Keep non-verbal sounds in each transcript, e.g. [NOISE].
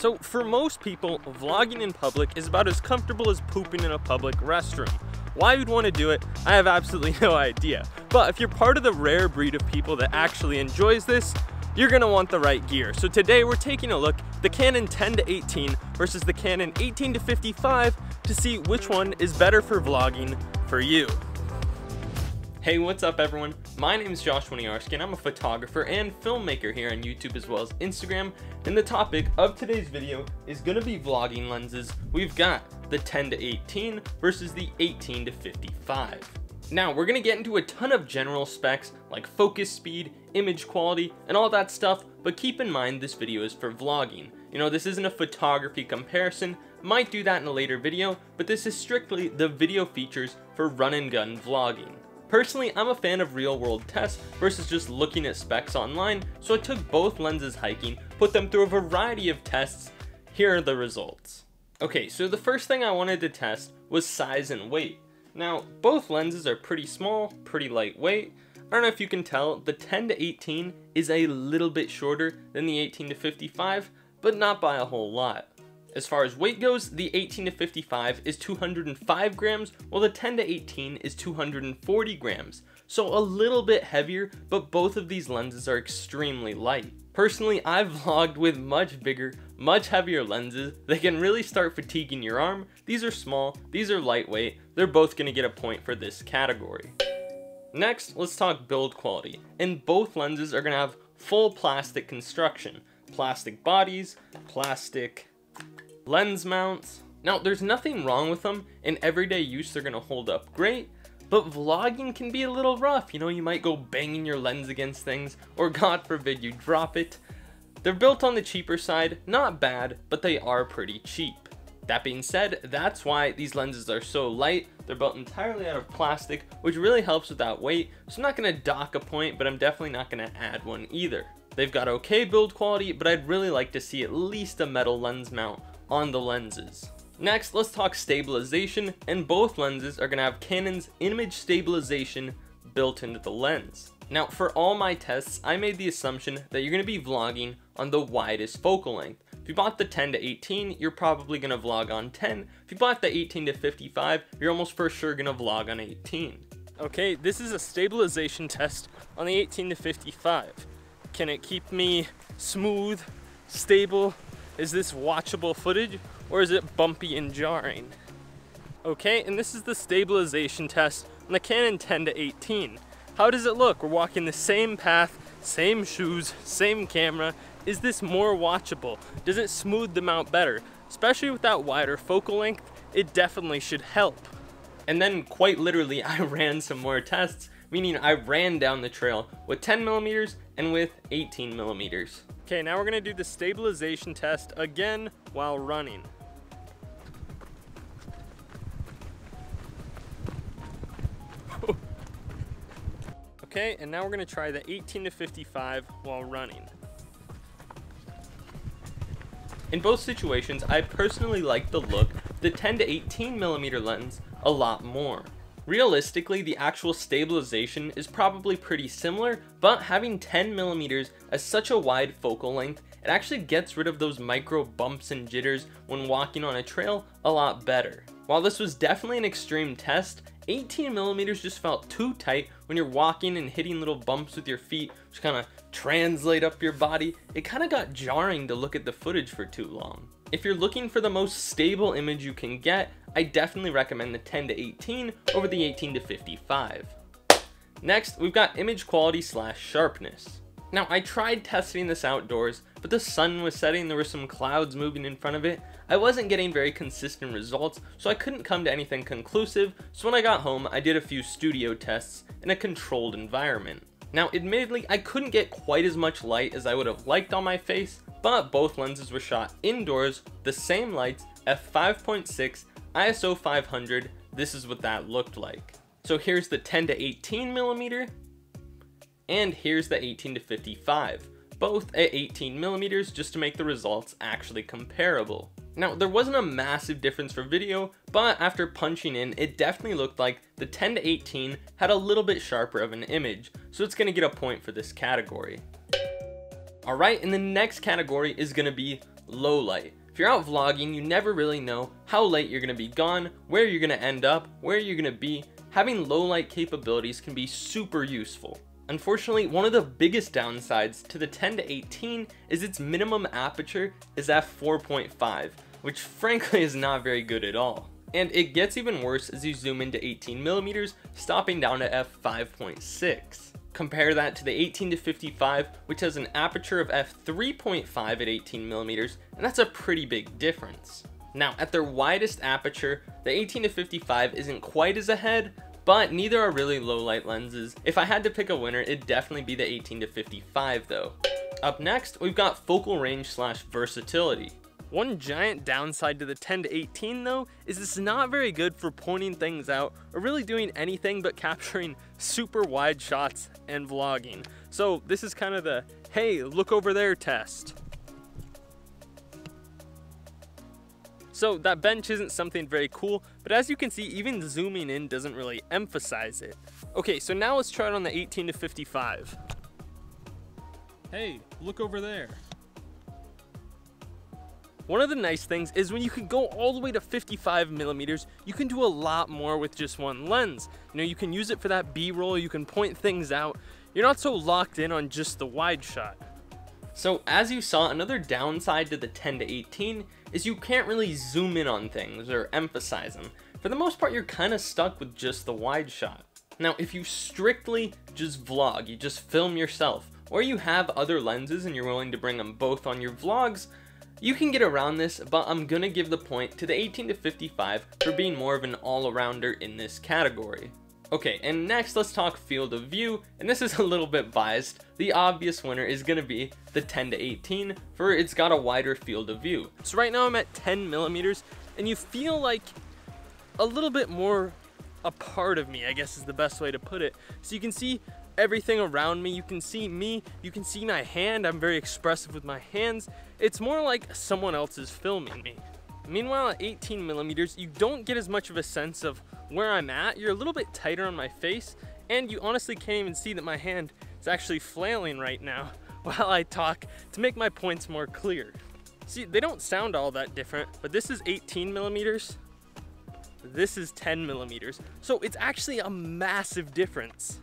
So for most people, vlogging in public is about as comfortable as pooping in a public restroom. Why you'd want to do it, I have absolutely [LAUGHS] no idea. But if you're part of the rare breed of people that actually enjoys this, you're gonna want the right gear. So today we're taking a look the Canon 10 to 18 versus the Canon 18 to 55 to see which one is better for vlogging for you. Hey, what's up everyone? My name is Josh Winiarski and I'm a photographer and filmmaker here on YouTube as well as Instagram. And the topic of today's video is gonna be vlogging lenses. We've got the 10 to 18 versus the 18 to 55. Now, we're gonna get into a ton of general specs like focus speed, image quality, and all that stuff, but keep in mind this video is for vlogging. You know, this isn't a photography comparison, might do that in a later video, but this is strictly the video features for run and gun vlogging. Personally, I'm a fan of real world tests versus just looking at specs online, so I took both lenses hiking, put them through a variety of tests. Here are the results. Okay, so the first thing I wanted to test was size and weight. Now, both lenses are pretty small, pretty lightweight. I don't know if you can tell, the 10 to 18 is a little bit shorter than the 18 to 55, but not by a whole lot. As far as weight goes, the 18 to 55 is 205 grams, while the 10 to 18 is 240 grams. So a little bit heavier, but both of these lenses are extremely light. Personally, I've [LAUGHS] vlogged with much bigger, much heavier lenses that can really start fatiguing your arm. These are small, these are lightweight, they're both gonna get a point for this category. Next, let's talk build quality. And both lenses are gonna have full plastic construction. Plastic bodies, plastic lens mounts. Now, there's nothing wrong with them. In everyday use, they're gonna hold up great, but vlogging can be a little rough. You know, you might go banging your lens against things, or God forbid you drop it. They're built on the cheaper side, not bad, but they are pretty cheap. That being said, that's why these lenses are so light. They're built entirely out of plastic, which really helps with that weight. So I'm not gonna dock a point, but I'm definitely not gonna add one either. They've got okay build quality, but I'd really like to see at least a metal lens mount on the lenses. Next, let's talk stabilization, and both lenses are gonna have Canon's image stabilization built into the lens. Now, for all my tests, I made the assumption that you're gonna be vlogging on the widest focal length. If you bought the 10 to 18, you're probably gonna vlog on 10. If you bought the 18 to 55, you're almost for sure gonna vlog on 18. Okay, this is a stabilization test on the 18 to 55. Can it keep me smooth, stable, is this watchable footage or is it bumpy and jarring? Okay, and this is the stabilization test on the Canon 10 to 18. How does it look? We're walking the same path, same shoes, same camera. Is this more watchable? Does it smooth them out better? Especially with that wider focal length, it definitely should help. And then quite literally, [LAUGHS] I ran some more tests, meaning I ran down the trail with 10 millimeters and with 18 millimeters. Okay, now we're gonna do the stabilization test again while running. [LAUGHS] okay, and now we're gonna try the 18 to 55 while running. In both situations, I personally like the look the 10 to 18 millimeter lens a lot more. Realistically, the actual stabilization is probably pretty similar, but having 10 millimeters as such a wide focal length, it actually gets rid of those micro bumps and jitters when walking on a trail a lot better. While this was definitely an extreme test, 18 millimeters just felt too tight when you're walking and hitting little bumps with your feet, which kind of translate up your body. It kind of got jarring to look at the footage for too long. If you're looking for the most stable image you can get, I definitely recommend the 10 to 18 over the 18 to 55. Next, we've got image quality slash sharpness. Now, I tried testing this outdoors, but the sun was setting, there were some clouds moving in front of it. I wasn't getting very consistent results, so I couldn't come to anything conclusive, so when I got home, I did a few studio tests in a controlled environment. Now, admittedly, I couldn't get quite as much light as I would have liked on my face, but both lenses were shot indoors, the same lights, f5.6, ISO 500, this is what that looked like. So here's the 10 to 18 millimeter, and here's the 18 to 55, both at 18 millimeters just to make the results actually comparable. Now, there wasn't a massive difference for video, but after punching in, it definitely looked like the 10 to 18 had a little bit sharper of an image, so it's gonna get a point for this category. Alright, and the next category is gonna be low light. If you're out vlogging, you never really know how late you're going to be gone, where you're going to end up, where you're going to be. Having low light capabilities can be super useful. Unfortunately, one of the biggest downsides to the 10 to 18 is its minimum aperture is f4.5, which frankly is not very good at all. And it gets even worse as you zoom into 18 millimeters, stopping down to f5.6. Compare that to the 18 to 55, which has an aperture of f3.5 at 18 millimeters, and that's a pretty big difference. Now, at their widest aperture, the 18 to 55 isn't quite as ahead, but neither are really low light lenses. If I had to pick a winner, it'd definitely be the 18 to 55 though. Up next, we've got focal range slash versatility. One giant downside to the 10 to 18 though is it's not very good for pointing things out or really doing anything but capturing super wide shots and vlogging. So this is kind of the, hey, look over there test. So that bench isn't something very cool, but as you can see, even zooming in doesn't really emphasize it. Okay, so now let's try it on the 18 to 55. Hey, look over there. One of the nice things is when you can go all the way to 55 millimeters, you can do a lot more with just one lens. You know, you can use it for that B-roll, you can point things out. You're not so locked in on just the wide shot. So as you saw, another downside to the 10 to 18 is you can't really zoom in on things or emphasize them. For the most part, you're kind of stuck with just the wide shot. Now, if you strictly just vlog, you just film yourself, or you have other lenses and you're willing to bring them both on your vlogs, you can get around this, but I'm gonna give the point to the 18 to 55 for being more of an all-arounder in this category. Okay, and next let's talk field of view, and this is a little bit biased. The obvious winner is gonna be the 10 to 18, for it's got a wider field of view. So right now I'm at 10 millimeters, and you feel like a little bit more a part of me, I guess is the best way to put it. So you can see everything around me. You can see me, you can see my hand. I'm very expressive with my hands. It's more like someone else is filming me. Meanwhile, at 18 millimeters, you don't get as much of a sense of where I'm at. You're a little bit tighter on my face, and you honestly can't even see that my hand is actually flailing right now [LAUGHS] while I talk to make my points more clear. See, they don't sound all that different, but this is 18 millimeters. This is 10 millimeters. So it's actually a massive difference.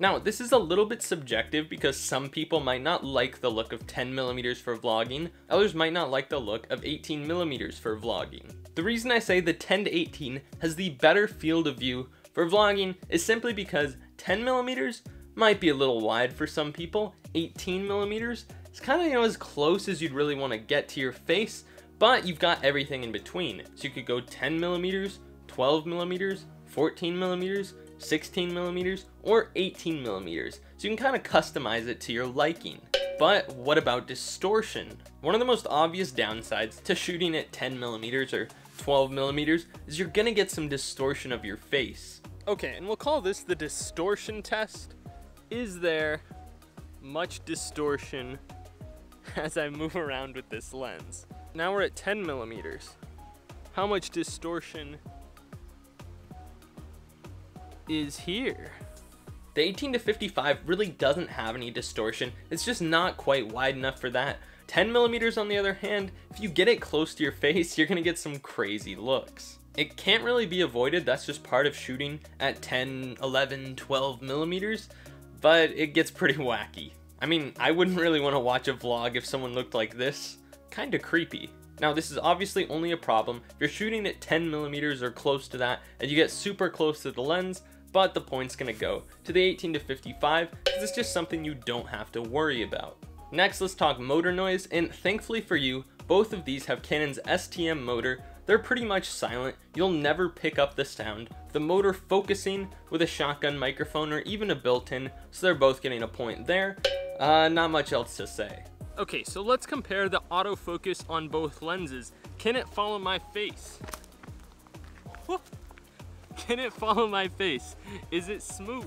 Now, this is a little bit subjective because some people might not like the look of 10 millimeters for vlogging, others might not like the look of 18 millimeters for vlogging. The reason I say the 10 to 18 has the better field of view for vlogging is simply because 10 millimeters might be a little wide for some people, 18 millimeters is kind of you know as close as you'd really want to get to your face, but you've got everything in between. So you could go 10 millimeters, 12 millimeters, 14 millimeters, 16 millimeters, or 18 millimeters, so you can kind of customize it to your liking. But what about distortion? One of the most obvious downsides to shooting at 10 millimeters or 12 millimeters is you're gonna get some distortion of your face. Okay, and we'll call this the distortion test. Is there much distortion [LAUGHS] as I move around with this lens? Now we're at 10 millimeters. How much distortion is here. The 18 to 55 really doesn't have any distortion, it's just not quite wide enough for that. 10 millimeters on the other hand, if you get it close to your [LAUGHS] face, you're gonna get some crazy looks. It can't really be avoided, that's just part of shooting at 10, 11, 12 millimeters, but it gets pretty [LAUGHS] wacky. I mean, I wouldn't really want to watch a vlog if someone looked like this. Kinda creepy. Now this is obviously only a problem if you're shooting at 10 millimeters or close to that and you get super close to the lens, but the point's gonna go to the 18 to 55 because it's just something you don't have to worry about. Next, let's talk motor noise, and thankfully for you, both of these have Canon's STM motor. They're pretty much silent, you'll never pick up the sound. The motor focusing with a shotgun microphone or even a built-in, so they're both getting a point there. Uh, not much else to say. Okay, so let's compare the autofocus on both lenses. Can it follow my face? Whoop. Can it follow my face? Is it smooth?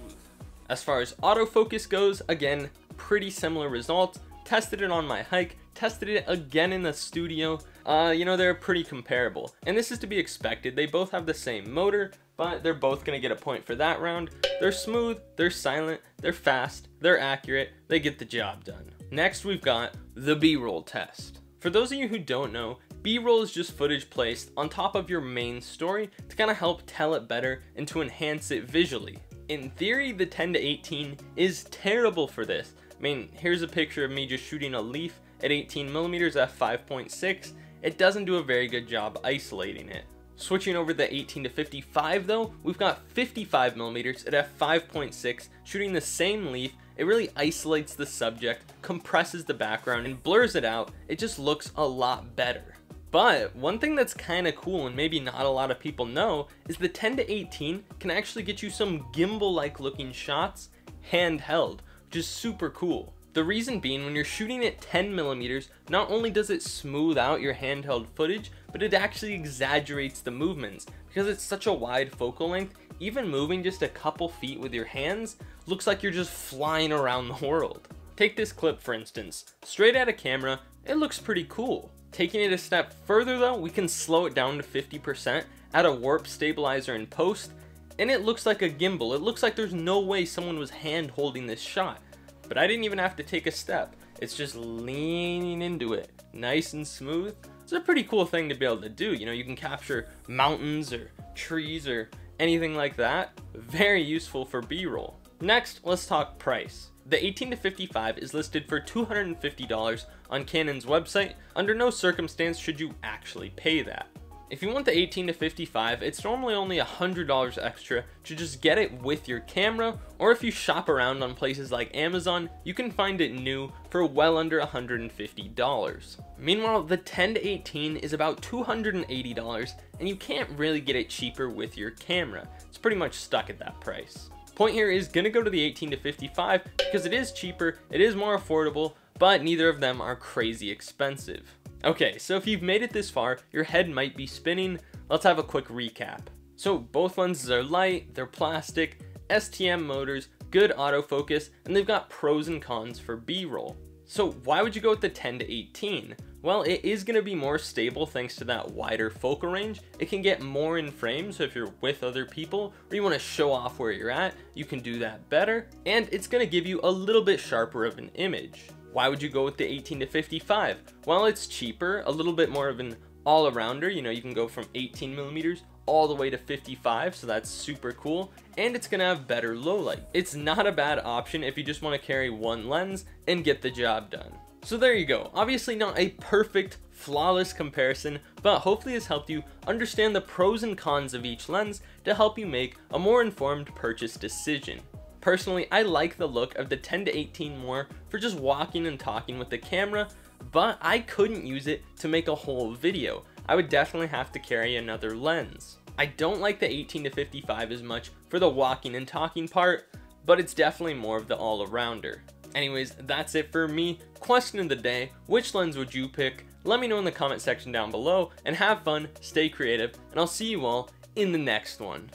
As far as autofocus goes, again, pretty similar results. Tested it on my hike, tested it again in the studio. Uh, you know, they're pretty comparable. And this is to be expected. They both have the same motor, but they're both gonna get a point for that round. They're smooth, they're silent, they're fast, they're accurate, they get the job done. Next, we've got the B-roll test. For those of you who don't know, B-roll is just footage placed on top of your main story to kind of help tell it better and to enhance it visually. In theory, the 10 to 18 is terrible for this. I mean, here's a picture of me just shooting a leaf at 18 millimeters at 5.6. It doesn't do a very good job isolating it. Switching over the 18 to 55 though, we've got 55 millimeters at f5.6, shooting the same leaf. It really isolates the subject, compresses the background, and blurs it out. It just looks a lot better. But one thing that's kind of cool and maybe not a lot of people know is the 10 to 18 can actually get you some gimbal-like looking shots handheld, which is super cool. The reason being when you're shooting at 10 millimeters, not only does it smooth out your handheld footage, but it actually exaggerates the movements. Because it's such a wide focal length, even moving just a couple feet with your hands looks like you're just flying around the world. Take this clip for instance. Straight at a camera, it looks pretty cool. Taking it a step further though, we can slow it down to 50%, add a warp stabilizer in post, and it looks like a gimbal. It looks like there's no way someone was hand holding this shot but I didn't even have to take a step. It's just leaning into it, nice and smooth. It's a pretty cool thing to be able to do. You know, you can capture mountains or trees or anything like that. Very useful for B-roll. Next, let's talk price. The 18 to 55 is listed for $250 on Canon's website. Under no circumstance should you actually pay that. If you want the 18 to 55, it's normally only $100 extra to just get it with your camera, or if you shop around on places like Amazon, you can find it new for well under $150. Meanwhile, the 10 to 18 is about $280, and you can't really get it cheaper with your camera. It's pretty much stuck at that price. Point here is gonna go to the 18 to 55 because it is cheaper, it is more affordable, but neither of them are crazy expensive. Okay, so if you've made it this far, your head might be spinning. Let's have a quick recap. So both lenses are light, they're plastic, STM motors, good autofocus, and they've got pros and cons for B-roll. So why would you go with the 10 to 18? Well, it is going to be more stable thanks to that wider focal range. It can get more in frame, so if you're with other people or you want to show off where you're at, you can do that better. And it's going to give you a little bit sharper of an image. Why would you go with the 18 to 55? Well, it's cheaper, a little bit more of an all-arounder. You know, you can go from 18 millimeters all the way to 55, so that's super cool. And it's gonna have better low light. It's not a bad option if you just wanna carry one lens and get the job done. So there you go. Obviously not a perfect, flawless comparison, but hopefully this helped you understand the pros and cons of each lens to help you make a more informed purchase decision. Personally, I like the look of the 10 to 18 more for just walking and talking with the camera, but I couldn't use it to make a whole video. I would definitely have to carry another lens. I don't like the 18 to 55 as much for the walking and talking part, but it's definitely more of the all-arounder. Anyways, that's it for me. Question of the day, which lens would you pick? Let me know in the comment section down below, and have fun, stay creative, and I'll see you all in the next one.